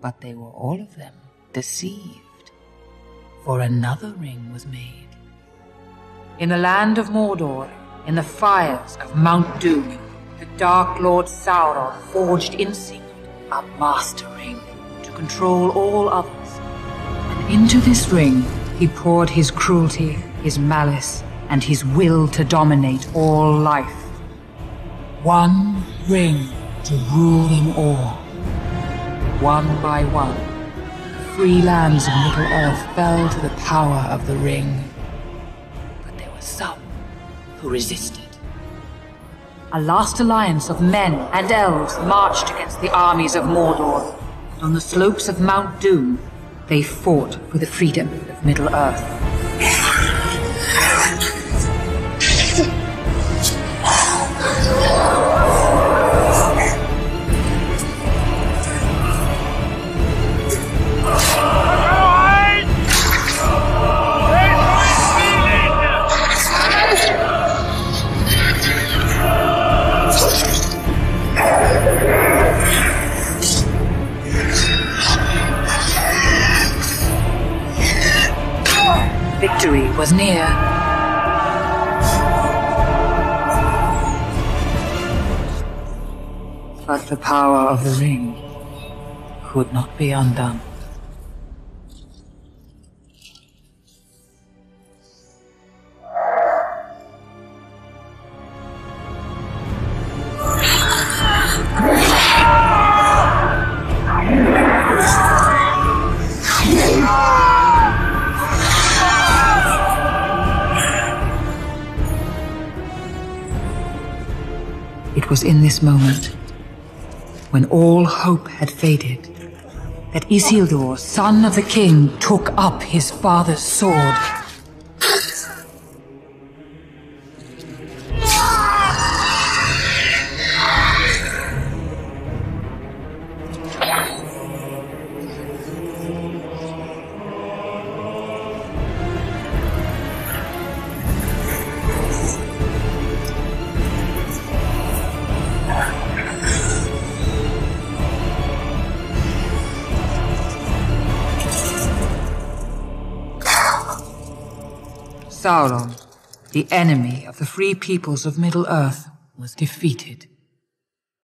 But they were all of them deceived, for another ring was made. In the land of Mordor, in the fires of Mount Doom, the Dark Lord Sauron forged in secret a master ring to control all others. And into this ring, he poured his cruelty, his malice, and his will to dominate all life. One ring to rule them all. One by one, the free lands of Middle-earth fell to the power of the ring. But there were some who resisted. A last alliance of men and elves marched against the armies of Mordor. And on the slopes of Mount Doom, they fought for the freedom of Middle-earth. Victory was near. But the power of the ring could not be undone. Was in this moment, when all hope had faded, that Isildur, son of the king, took up his father's sword. Sauron, the enemy of the free peoples of Middle-earth, was defeated.